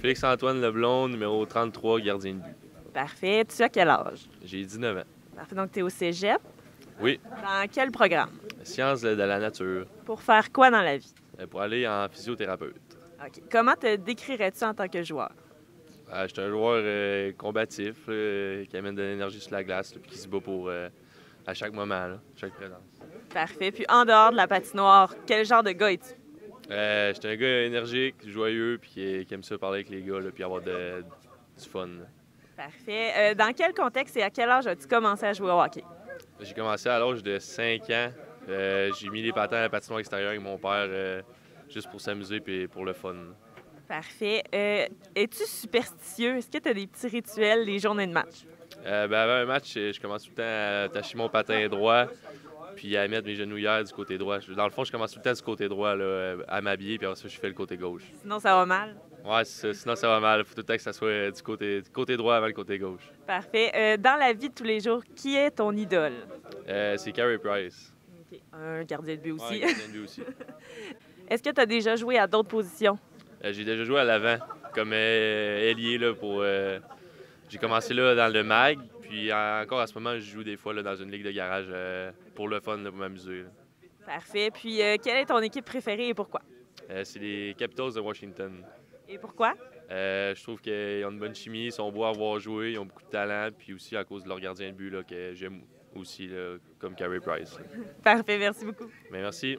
Félix-Antoine Leblond, numéro 33, gardien de but. Parfait. Tu as quel âge? J'ai 19 ans. Parfait. Donc, tu es au cégep. Oui, Dans quel programme? sciences de la nature, Pour faire quoi dans la vie? euh, pour aller en physiothérapeute. OK. Comment te décrirais-tu en tant que joueur? Euh, je suis un joueur euh, combatif, qui amène de l'énergie sur la glace, puis qui se bat pour euh, à chaque moment, là, chaque présence. Parfait. Puis en dehors de la patinoire, quel genre de gars es-tu? Euh, je suis un gars énergique, joyeux, puis qui, qui aime ça parler avec les gars, là, puis avoir de- du fun. là. Parfait. Euh, dans quel contexte et à quel âge as-tu commencé à jouer au hockey? J'ai commencé à l'âge de 5 ans. Euh, j'ai mis les patins à la patinoire extérieure avec mon père, juste pour s'amuser puis pour le fun. Parfait. Es-tu superstitieux? Est-ce que tu as des petits rituels les journées de match? Ben, avant un match, je je commence tout le temps à attacher mon patin droit, puis à mettre mes genouillères du côté droit. Dans le fond, je commence tout le temps du côté droit, là, euh, à m'habiller, puis après ça, je fais le côté gauche. Sinon, ça va mal? Ça. sinon ça va mal. Il faut tout le temps que ça soit du côté, du côté droit avant le côté gauche. Parfait. Euh, dans la vie de tous les jours, qui est ton idole? Euh, c'est Carey Price. Un gardien de but aussi. Ouais, gardien de but aussi. Est-ce que tu as déjà joué à d'autres positions? Euh, j'ai déjà joué à l'avant comme ailier là, pour. j'ai commencé là dans le mag, puis encore à ce moment, je joue des fois là, dans une ligue de garage euh, pour le fun, là, pour m'amuser. Parfait. Puis, euh, quelle est ton équipe préférée et pourquoi? Euh, c'est les Capitals de Washington. Et pourquoi? Je trouve qu'ils ont une bonne chimie, ils sont beaux à voir jouer, ils ont beaucoup de talent, puis aussi à cause de leur gardien de but là, que j'aime aussi, là, comme Carey Price. Parfait. Merci beaucoup. Merci.